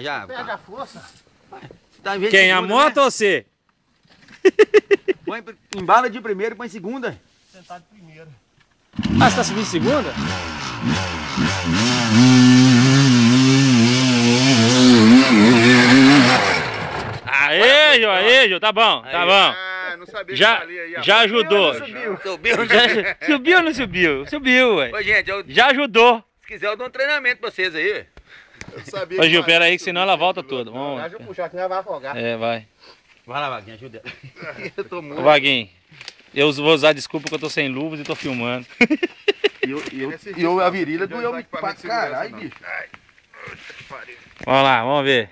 já. Perde a força. Tá em Quem, a segunda, moto né? ou você? Põe, embala de primeiro e põe segunda. Sentar de primeira. Ah, você tá subindo segunda? Aê, Jô, aê, Jô, tá bom, tá bom. Ah, não sabia Já, aí, já ajudou. Subiu. Subiu. Já, subiu ou não subiu? Subiu, ué. Ô, gente, eu, Já ajudou. se quiser eu dou um treinamento pra vocês aí. ué. Eu sabia Ô Gil, pera aí que senão ela volta toda. Vamos. Deixa eu puxar aqui, já vai afogar. É, vai. Vai lá, Vaguinha, ajuda ela. Eu tô Ô, muito. Vaguinho, eu vou usar desculpa que eu tô sem luvas e tô filmando. E eu, eu, eu a aqui, virilha doeu vai pra caralho, bicho. Vamos lá, vamos ver.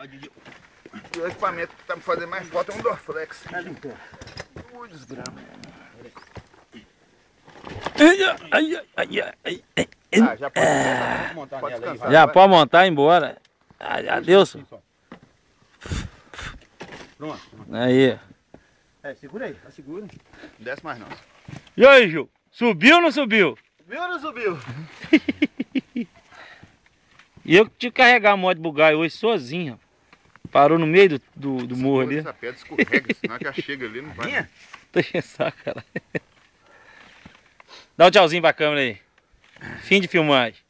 O equipamento que tá me fazendo mais falta é um Dorflex. Ui, desgrama. Ai, ai, ai, ai, ai. Ah, já pode montar Pode nela aí. Já pode montar e ir embora. Adeus. Pronto. Aí. É, segura aí, tá segura. Desce mais não. E aí, Gil? Subiu ou não subiu? Subiu ou não subiu? E eu que tive que carregar a moto de bugai hoje sozinho. Parou no meio do, do, do morro ali. Essa pedra escorrega, senão que ela chega ali, não vai. Tô cara. Dá um tchauzinho pra câmera aí. Fim de filmagem.